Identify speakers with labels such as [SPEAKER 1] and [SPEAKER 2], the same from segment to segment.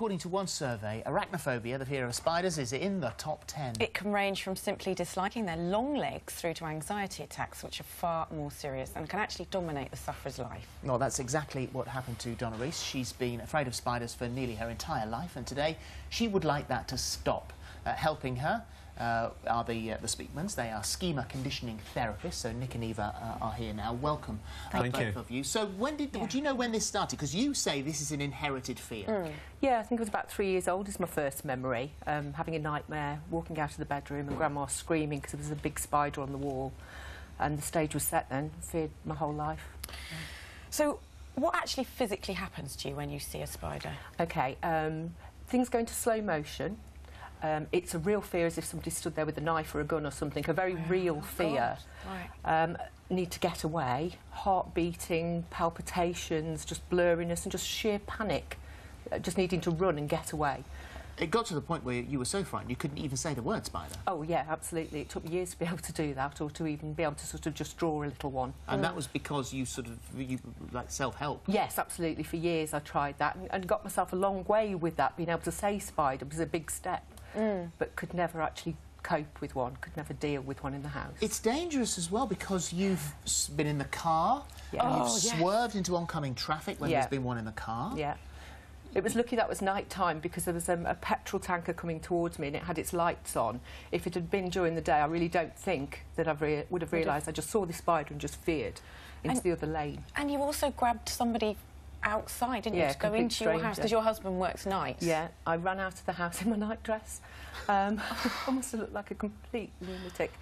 [SPEAKER 1] according to one survey, arachnophobia, the fear of spiders, is in the top 10.
[SPEAKER 2] It can range from simply disliking their long legs through to anxiety attacks, which are far more serious and can actually dominate the sufferer's life.
[SPEAKER 1] Well, that's exactly what happened to Donna Reese. She's been afraid of spiders for nearly her entire life, and today she would like that to stop. Uh, helping her uh, are the, uh, the Speakmans. They are schema conditioning therapists. So Nick and Eva uh, are here now. Welcome, uh,
[SPEAKER 3] Thank
[SPEAKER 1] both
[SPEAKER 3] you.
[SPEAKER 1] of you. So when did,
[SPEAKER 2] Yeah.
[SPEAKER 1] do you know when this started? Because you say this is an inherited fear.
[SPEAKER 4] Yeah, I think I was about three years old is my first memory. Um, having a nightmare, walking out of the bedroom and grandma screaming because there was a big spider on the wall. And the stage was set then. Feared my whole life.
[SPEAKER 2] So, what actually physically happens to you when you see a spider?
[SPEAKER 4] Okay, um, things go into slow motion. Um, it's a real fear as if somebody stood there with a knife or a gun or something, a very real fear.
[SPEAKER 2] Right.
[SPEAKER 4] Um, need to get away, heart beating, palpitations, just blurriness and just sheer panic. Uh, just needing to run and get away.
[SPEAKER 1] It got to the point where you were so frightened you couldn't even say the word spider.
[SPEAKER 4] Oh yeah, absolutely. It took years to be able to do that, or to even be able to sort of just draw a little one.
[SPEAKER 1] And that was because you sort of, you, like self-help.
[SPEAKER 4] Yes, absolutely. For years I tried that and, and got myself a long way with that. Being able to say spider was a big step, but could never actually cope with one. Could never deal with one in the house.
[SPEAKER 1] It's dangerous as well because you've been in the car,
[SPEAKER 4] Yeah.
[SPEAKER 1] and you've
[SPEAKER 4] Oh, yes.
[SPEAKER 1] swerved into oncoming traffic when
[SPEAKER 4] Yeah.
[SPEAKER 1] there's been one in the car.
[SPEAKER 4] yeah. It was lucky that was night time because there was um, a petrol tanker coming towards me and it had its lights on. If it had been during the day, I really don't think that I would have realised. I just saw the spider and just feared into
[SPEAKER 2] And-
[SPEAKER 4] the other lane.
[SPEAKER 2] And you also grabbed somebody outside, didn't
[SPEAKER 4] Yeah,
[SPEAKER 2] you, to go into your house because your husband works nights.
[SPEAKER 4] Yeah, I ran out of the house in my nightdress. Um, I must have looked like a complete lunatic.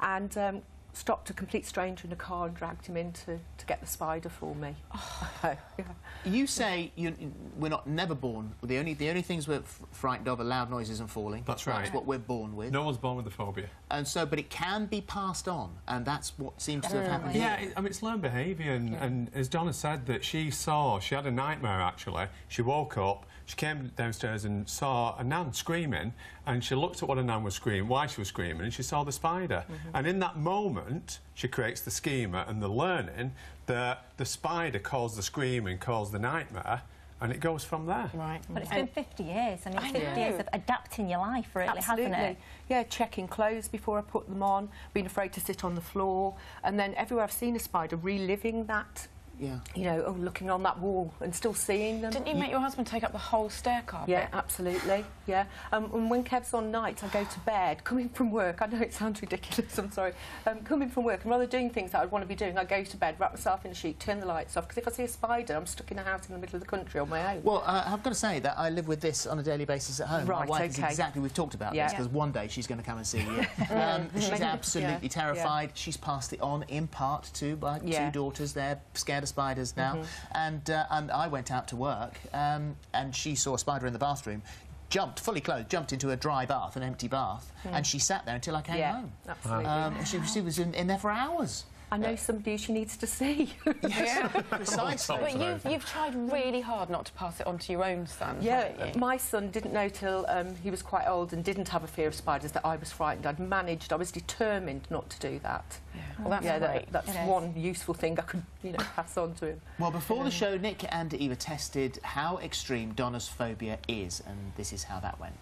[SPEAKER 4] And um, stopped a complete stranger in a car and dragged him in to, to get the spider for me. yeah.
[SPEAKER 1] You say you, we're not never born. The only the only things we're f- frightened of are loud noises and falling.
[SPEAKER 3] That's
[SPEAKER 1] That's
[SPEAKER 3] right.
[SPEAKER 1] what we're born with.
[SPEAKER 3] No one's born with a phobia.
[SPEAKER 1] And so, but it can be passed on, and that's what seems to have happened.
[SPEAKER 3] Yeah, it, I mean, it's learned behaviour, and, and as Donna said, that she saw, she had a nightmare actually. She woke up, she came downstairs and saw a nan screaming, and she looked at what a nan was screaming, why she was screaming, and she saw the spider. Mm-hmm. And in that moment, she creates the schema and the learning that the spider caused the screaming, caused the nightmare, and it goes from there.
[SPEAKER 2] Right.
[SPEAKER 5] But it's been 50 years. I mean, 50
[SPEAKER 2] know.
[SPEAKER 5] years of adapting your life, really,
[SPEAKER 4] Absolutely.
[SPEAKER 5] hasn't it?
[SPEAKER 4] Yeah, checking clothes before I put them on, being afraid to sit on the floor, and then everywhere I've seen a spider, reliving that,
[SPEAKER 1] yeah.
[SPEAKER 4] you know, oh, looking on that wall and still seeing them.
[SPEAKER 2] Didn't you make your husband take up the whole stair carpet?
[SPEAKER 4] Yeah, absolutely. Yeah. Um, and when Kev's on nights, I go to bed, coming from work. I know it sounds ridiculous, I'm sorry. Um, coming from work, and rather doing things that I'd want to be doing, I go to bed, wrap myself in a sheet, turn the lights off. Because if I see a spider, I'm stuck in a house in the middle of the country on my own.
[SPEAKER 1] Well, uh, I've got to say that I live with this on a daily basis at home.
[SPEAKER 4] Right,
[SPEAKER 1] My wife is
[SPEAKER 4] okay.
[SPEAKER 1] exactly. We've talked about
[SPEAKER 4] Yeah.
[SPEAKER 1] this because one day she's going to come and see you. um, she's absolutely
[SPEAKER 4] Yeah.
[SPEAKER 1] terrified. She's passed it on in part to by
[SPEAKER 4] Yeah.
[SPEAKER 1] two daughters. They're scared spiders now.
[SPEAKER 4] Mm-hmm.
[SPEAKER 1] And uh, and I went out to work, um, and she saw a spider in the bathroom. Jumped, fully clothed, jumped into a dry bath, an empty bath, and she sat there until I came
[SPEAKER 4] Mm. yeah,
[SPEAKER 1] home.
[SPEAKER 4] absolutely.
[SPEAKER 1] Um, she, she was in, in there for hours.
[SPEAKER 4] I know somebody she needs to see.
[SPEAKER 2] Yeah.
[SPEAKER 1] Precisely.
[SPEAKER 2] But you've, you've tried really hard not to pass it on to your own son,
[SPEAKER 4] Yeah,
[SPEAKER 2] you?
[SPEAKER 4] my son didn't know till um, he was quite old and didn't have a fear of spiders that I was frightened. I'd managed, I was determined not to do that.
[SPEAKER 2] Well, that's
[SPEAKER 4] yeah,
[SPEAKER 2] great.
[SPEAKER 4] that, that's
[SPEAKER 5] It is.
[SPEAKER 4] one useful thing I could, you know, pass on to him.
[SPEAKER 1] Well, before the show, Nick and Eva tested how extreme Donna's phobia is, and this is how that went.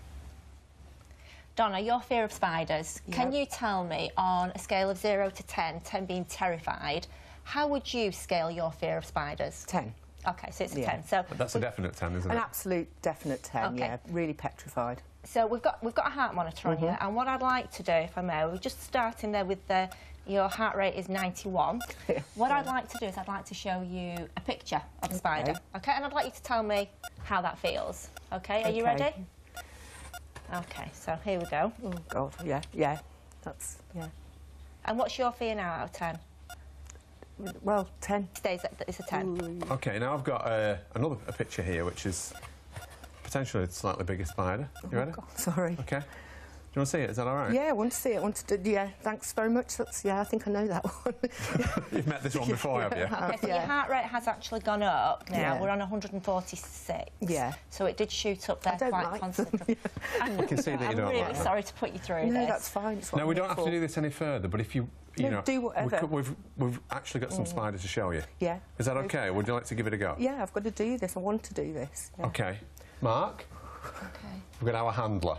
[SPEAKER 5] Donna, your fear of spiders. Can you tell me, on a scale of 0 to 10, 10 being terrified, how would you scale your fear of spiders?
[SPEAKER 4] Ten.
[SPEAKER 5] OK, so it's a
[SPEAKER 4] Yeah.
[SPEAKER 5] 10. So,
[SPEAKER 3] But that's a definite 10, isn't
[SPEAKER 4] An
[SPEAKER 3] it?
[SPEAKER 4] An absolute definite ten,
[SPEAKER 5] Okay.
[SPEAKER 4] yeah. Really petrified.
[SPEAKER 5] so we've got we've got a heart monitor on here, mm-hmm. and what I'd like to do, if I may, we're just starting there with the your heart rate is 91.
[SPEAKER 4] Yeah.
[SPEAKER 5] What I'd like to do is I'd like to show you a picture of a spider,
[SPEAKER 4] Okay.
[SPEAKER 5] okay? And I'd like you to tell me how that feels. Okay, are you ready? Okay, so here we go.
[SPEAKER 4] Oh, God, yeah, yeah. That's, yeah.
[SPEAKER 5] And what's your fear now out of 10?
[SPEAKER 4] Well, ten.
[SPEAKER 5] Stays at it's a 10.
[SPEAKER 3] OK, now I've got uh, another a picture here, which is potentially a slightly bigger spider. You ready?
[SPEAKER 4] Oh, God, sorry.
[SPEAKER 3] OK. Do you want to see it? Is that all right?
[SPEAKER 4] Yeah, I want to see it. I want to do, yeah, thanks very much. That's, yeah, I think I know that one.
[SPEAKER 3] You've met this one before, have you?
[SPEAKER 5] Uh, okay, so
[SPEAKER 4] yeah.
[SPEAKER 5] your heart rate has actually gone up now.
[SPEAKER 4] Yeah.
[SPEAKER 5] We're on 146.
[SPEAKER 4] Yeah.
[SPEAKER 5] So it did shoot up there
[SPEAKER 4] I don't
[SPEAKER 5] quite
[SPEAKER 4] like
[SPEAKER 5] considerably.
[SPEAKER 3] I can see that you
[SPEAKER 5] I'm
[SPEAKER 3] don't
[SPEAKER 5] really
[SPEAKER 3] like that.
[SPEAKER 5] sorry to put you through
[SPEAKER 4] no,
[SPEAKER 5] this.
[SPEAKER 4] that's fine. It's
[SPEAKER 3] No, we don't have to do this any further, but if you, you
[SPEAKER 4] No,
[SPEAKER 3] know...
[SPEAKER 4] do
[SPEAKER 3] we
[SPEAKER 4] whatever.
[SPEAKER 3] could- We've, we've actually got some mm. spiders to show you.
[SPEAKER 4] Yeah.
[SPEAKER 3] Is that OK? Would you like to give it a go?
[SPEAKER 4] Yeah, I've got to do this. I want to do this. Yeah.
[SPEAKER 3] OK. Mark,
[SPEAKER 5] Okay.
[SPEAKER 3] We've got our handler.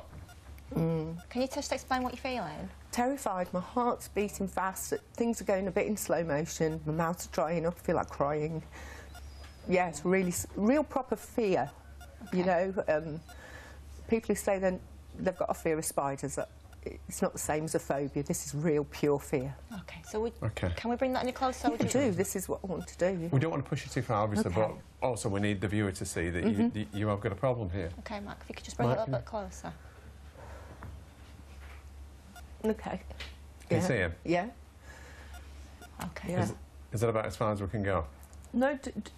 [SPEAKER 5] Can you just explain what you're feeling?
[SPEAKER 4] Terrified, my heart's beating fast, things are going a bit in slow motion, my mouth's drying up, I feel like crying. Yeah, it's really, real proper fear, you know. Um, people who say then they've got a fear of spiders, uh, it's not the same as a phobia, this is real pure fear.
[SPEAKER 5] Okay. So we,
[SPEAKER 3] Okay.
[SPEAKER 5] can we bring that any closer?
[SPEAKER 4] I do, this is what I want to do.
[SPEAKER 3] We don't want to push you too far, obviously,
[SPEAKER 4] Okay. Mm-hmm.
[SPEAKER 3] but also we need the viewer to see that you, you, you have got a problem here.
[SPEAKER 5] Okay, Mark, if you could just bring
[SPEAKER 3] Mark,
[SPEAKER 5] it a little bit closer.
[SPEAKER 4] Okay.
[SPEAKER 3] Can you
[SPEAKER 4] Yeah.
[SPEAKER 3] see him?
[SPEAKER 4] Yeah.
[SPEAKER 5] Okay.
[SPEAKER 4] Yeah.
[SPEAKER 3] Is, is that about as far as we can go?
[SPEAKER 4] No, d- d-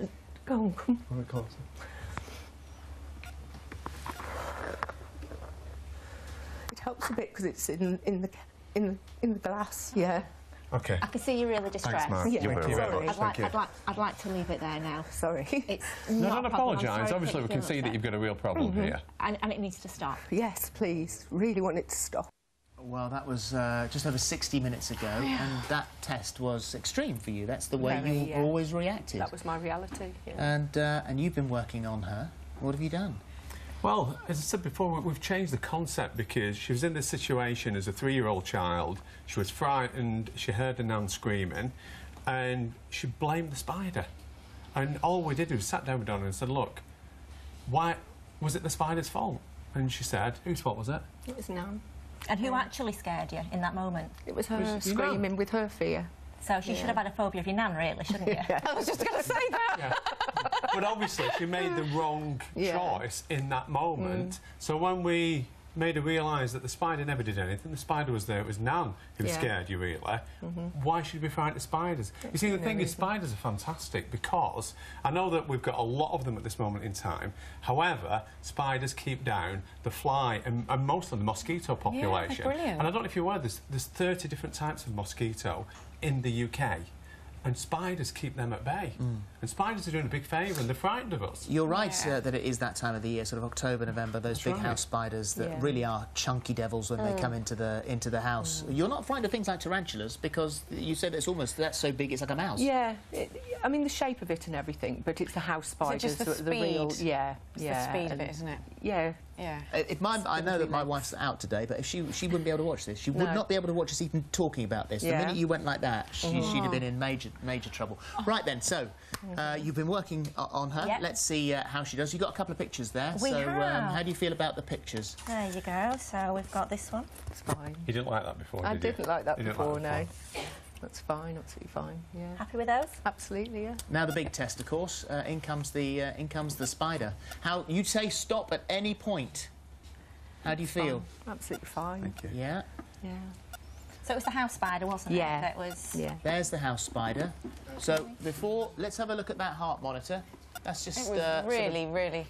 [SPEAKER 4] d- go on, come
[SPEAKER 3] A bit closer.
[SPEAKER 4] It helps a bit because it's in, in, the, in, in the glass, yeah.
[SPEAKER 3] Okay.
[SPEAKER 5] I can see you're really distressed.
[SPEAKER 3] Thanks, Mark.
[SPEAKER 4] Yeah,
[SPEAKER 3] Thank you very much.
[SPEAKER 5] I'd like,
[SPEAKER 3] you.
[SPEAKER 5] I'd, like, I'd like to leave it there now.
[SPEAKER 4] Sorry.
[SPEAKER 5] It's
[SPEAKER 3] No,
[SPEAKER 5] not
[SPEAKER 3] don't
[SPEAKER 5] a problem. I'm
[SPEAKER 3] apologise. Obviously, we can see that you've got a real problem
[SPEAKER 5] Mm-hmm.
[SPEAKER 3] here.
[SPEAKER 5] And, and it needs to stop.
[SPEAKER 4] yes, please. Really want it to stop.
[SPEAKER 1] Well, that was uh, just over 60 minutes ago, and that test was extreme for you. That's the way
[SPEAKER 4] Very,
[SPEAKER 1] you
[SPEAKER 4] yeah.
[SPEAKER 1] always reacted.
[SPEAKER 4] That was my reality. Yeah.
[SPEAKER 1] And uh, and you've been working on her. What have you done?
[SPEAKER 3] Well, as I said before, we- we've changed the concept because she was in this situation as a three-year-old child. She was frightened. She heard a nan screaming, and she blamed the spider. And all we did was sat down with Donna and said, "Look, why was it the spider's fault?" And she said, "Whose fault was it?"
[SPEAKER 4] it was Nan.
[SPEAKER 5] And who um, actually scared you in that moment?
[SPEAKER 4] It was her
[SPEAKER 3] Was your nan?
[SPEAKER 4] screaming with her fear.
[SPEAKER 5] So she should have had a phobia of your nan, really, shouldn't you?
[SPEAKER 2] I was just going to say that.
[SPEAKER 3] Yeah. but obviously, she made the wrong
[SPEAKER 4] Yeah.
[SPEAKER 3] choice in that moment. Mm. So when we made her realise that the spider never did anything, the spider was there, it was Nan who
[SPEAKER 4] Yeah.
[SPEAKER 3] scared you, really. Mm-hmm. Why should we be frightened of spiders? You see, the thing is, spiders are fantastic because I know that we've got a lot of them at this moment in time. However, spiders keep down the fly and, and mostly the mosquito population.
[SPEAKER 2] brilliant.
[SPEAKER 3] And I don't know if you're aware, there's, there's 30 different types of mosquito in the UK. And spiders keep them at bay. And spiders are doing a big favour and they're frightened of us.
[SPEAKER 1] You're right
[SPEAKER 2] Yeah.
[SPEAKER 1] uh, that it is that time of the year, sort of October, November. Those big
[SPEAKER 3] right.
[SPEAKER 1] house spiders that
[SPEAKER 4] Yeah.
[SPEAKER 1] really are chunky devils when they come into the into the house. You're not frightened of things like tarantulas because you said it's almost that's so big it's like a mouse.
[SPEAKER 4] Yeah, it, I mean the shape of it and everything, but it's the house spiders.
[SPEAKER 2] just the
[SPEAKER 4] that- real,
[SPEAKER 2] speed?
[SPEAKER 4] yeah,
[SPEAKER 2] It's
[SPEAKER 4] yeah.
[SPEAKER 2] the speed of it, isn't it?
[SPEAKER 4] Yeah,
[SPEAKER 2] Yeah.
[SPEAKER 1] If my, I know that my
[SPEAKER 4] legs.
[SPEAKER 1] wife's out today, but if she she wouldn't be able to watch this. She would
[SPEAKER 4] No.
[SPEAKER 1] not be able to watch us even talking about this. The minute you went like that, she, she'd have been in major major trouble. Right then, so uh, you've been working on her.
[SPEAKER 5] Yep.
[SPEAKER 1] Let's see uh, how she does. You've got a couple of pictures there.
[SPEAKER 5] We
[SPEAKER 1] so Um,
[SPEAKER 5] have.
[SPEAKER 1] how do you feel about the pictures?
[SPEAKER 5] There you go. So we've got this one.
[SPEAKER 4] it's fine.
[SPEAKER 3] You didn't like that before,
[SPEAKER 4] I
[SPEAKER 3] did you?
[SPEAKER 4] didn't like that
[SPEAKER 3] You didn't
[SPEAKER 4] before,
[SPEAKER 3] that
[SPEAKER 4] no. That's fine, absolutely fine. Yeah,
[SPEAKER 5] Happy with those?
[SPEAKER 4] absolutely, yeah.
[SPEAKER 1] Now the big test, of course. Uh, in comes the uh, in comes the spider. How you'd say stop at any point. How do you feel?
[SPEAKER 4] Fine, Absolutely fine.
[SPEAKER 3] Thank you.
[SPEAKER 1] Yeah.
[SPEAKER 4] Yeah,
[SPEAKER 5] So it was the house spider, wasn't it?
[SPEAKER 4] Yeah.
[SPEAKER 5] it? That was.
[SPEAKER 4] yeah.
[SPEAKER 1] There's the house spider. So before, let's have a look at that heart monitor. That's just
[SPEAKER 2] It was
[SPEAKER 1] uh, sort of-
[SPEAKER 2] really, really.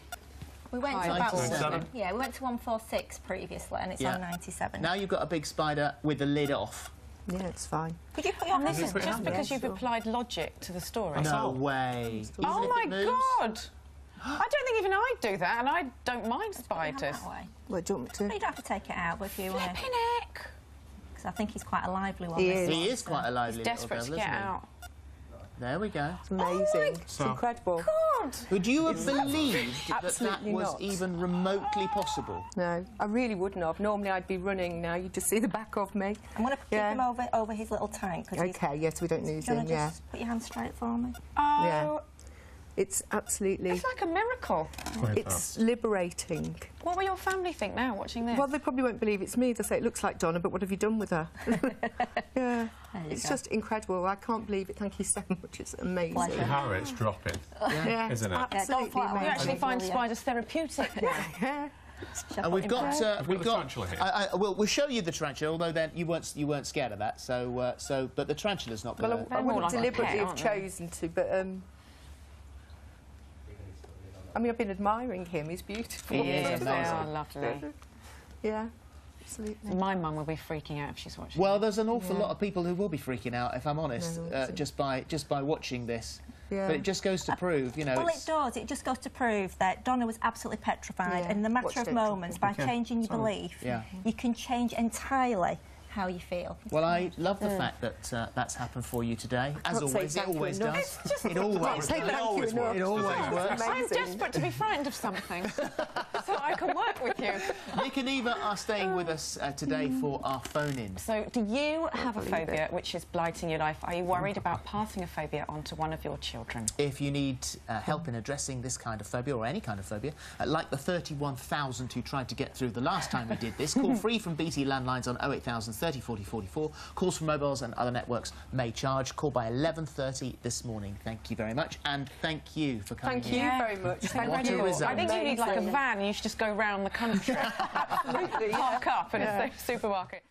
[SPEAKER 5] We went to about
[SPEAKER 1] 97.
[SPEAKER 5] yeah, we went to 146 previously, and it's
[SPEAKER 1] Yeah.
[SPEAKER 5] on 97.
[SPEAKER 1] Now you've got a big spider with the lid off.
[SPEAKER 4] Yeah, it's fine.
[SPEAKER 5] Could you put your hand
[SPEAKER 2] this is
[SPEAKER 5] in?
[SPEAKER 2] just
[SPEAKER 3] Yeah,
[SPEAKER 2] because you've applied logic to the story.
[SPEAKER 1] No
[SPEAKER 3] oh.
[SPEAKER 1] way. Even
[SPEAKER 2] Oh
[SPEAKER 1] if
[SPEAKER 2] my
[SPEAKER 1] moves?
[SPEAKER 2] god! I don't think even I'd do that, and I don't mind
[SPEAKER 5] Put your hand
[SPEAKER 2] spiders.
[SPEAKER 5] that way.
[SPEAKER 4] Well, do you want me
[SPEAKER 5] You
[SPEAKER 4] to?
[SPEAKER 5] don't have to take it out, but if you uh, want to,
[SPEAKER 2] Flipping heck!
[SPEAKER 5] because I think he's quite a lively one.
[SPEAKER 4] He
[SPEAKER 5] this
[SPEAKER 4] is.
[SPEAKER 5] one,
[SPEAKER 1] He is
[SPEAKER 5] so-
[SPEAKER 1] quite a lively little
[SPEAKER 2] Desperate
[SPEAKER 1] devil,
[SPEAKER 2] to get
[SPEAKER 1] isn't he?
[SPEAKER 2] out.
[SPEAKER 1] There we go.
[SPEAKER 4] It's amazing. Oh it's
[SPEAKER 3] So-
[SPEAKER 4] incredible.
[SPEAKER 2] God!
[SPEAKER 1] Would you have believed that that was
[SPEAKER 4] not.
[SPEAKER 1] even remotely possible?
[SPEAKER 4] No, I really wouldn't have. Normally I'd be running now. You just see the back of me.
[SPEAKER 5] I'm going to
[SPEAKER 4] Yeah.
[SPEAKER 5] him over over his little tank.
[SPEAKER 4] Okay, yes, we don't lose
[SPEAKER 5] Do
[SPEAKER 4] him, yeah.
[SPEAKER 5] just put your hand straight for me?
[SPEAKER 2] Oh,
[SPEAKER 4] Yeah. It's absolutely,
[SPEAKER 2] it's like a miracle.
[SPEAKER 4] it's liberating.
[SPEAKER 2] What will your family think now watching this?
[SPEAKER 4] Well, they probably won't believe it's me. They'll say, it looks like Donna, but what have you done with her? yeah. It's
[SPEAKER 5] go.
[SPEAKER 4] just incredible. I can't believe it. Thank you so much. It's amazing.
[SPEAKER 5] Pleasure.
[SPEAKER 3] Your heart rate's dropping.
[SPEAKER 4] Yeah,
[SPEAKER 3] Isn't it? Yeah,
[SPEAKER 5] don't
[SPEAKER 4] Absolutely
[SPEAKER 5] flatter
[SPEAKER 2] we
[SPEAKER 5] me.
[SPEAKER 2] actually find spiders therapeutic.
[SPEAKER 4] Yeah.
[SPEAKER 1] And we've got, uh,
[SPEAKER 3] I've got
[SPEAKER 1] we've got.
[SPEAKER 3] tarantula here.
[SPEAKER 1] I, I, we'll, we'll show you the tarantula, although then you weren't you weren't scared of that. So uh, so, but the tarantula's not
[SPEAKER 4] Well,
[SPEAKER 1] going
[SPEAKER 4] I, I wouldn't deliberately
[SPEAKER 2] pet,
[SPEAKER 4] have chosen to, but um, I mean, I've been admiring him. He's beautiful.
[SPEAKER 1] He is
[SPEAKER 2] They are lovely.
[SPEAKER 4] Yeah, absolutely.
[SPEAKER 2] My mum will be freaking out if she's watching.
[SPEAKER 1] Well, there's an awful
[SPEAKER 4] Yeah.
[SPEAKER 1] lot of people who will be freaking out, if I'm honest,
[SPEAKER 4] No,
[SPEAKER 1] uh, just by just by watching this.
[SPEAKER 4] Yeah.
[SPEAKER 1] But it just goes to prove, you know.
[SPEAKER 5] Well, it does. It just goes to prove that Donna was absolutely petrified.
[SPEAKER 4] Yeah.
[SPEAKER 5] And in the matter
[SPEAKER 4] Watched
[SPEAKER 5] of
[SPEAKER 4] it.
[SPEAKER 5] moments, by
[SPEAKER 3] Okay.
[SPEAKER 5] changing your
[SPEAKER 3] Sorry.
[SPEAKER 5] belief,
[SPEAKER 1] Yeah.
[SPEAKER 5] you can change entirely how you feel.
[SPEAKER 1] Well, I love the fact that uh, that's happened for you today. As always, it always
[SPEAKER 4] enough.
[SPEAKER 1] does.
[SPEAKER 2] It's just-
[SPEAKER 1] it always
[SPEAKER 4] say
[SPEAKER 1] does.
[SPEAKER 4] thank you
[SPEAKER 3] always works.
[SPEAKER 1] It always works.
[SPEAKER 2] I'm desperate to be frightened of something, so I can work with you.
[SPEAKER 1] Nick and Eva are staying with us uh, today for our phone-in.
[SPEAKER 2] So, do you have a phobia which is blighting your life? Are you worried about passing a phobia on to one of your children?
[SPEAKER 1] If you need uh, help in addressing this kind of phobia or any kind of phobia, uh, like the 31,000 who tried to get through the last time we did this, call free from BT landlines on 08000 30 40 44. Calls from mobiles and other networks may charge. Call by 11.30 this morning. Thank you very much. And thank you for coming
[SPEAKER 4] Thank
[SPEAKER 1] in.
[SPEAKER 4] you very much. Thank
[SPEAKER 1] What
[SPEAKER 4] you.
[SPEAKER 2] I think you need like a van you should just go round the country,
[SPEAKER 4] Absolutely, yeah.
[SPEAKER 2] park up in a supermarket.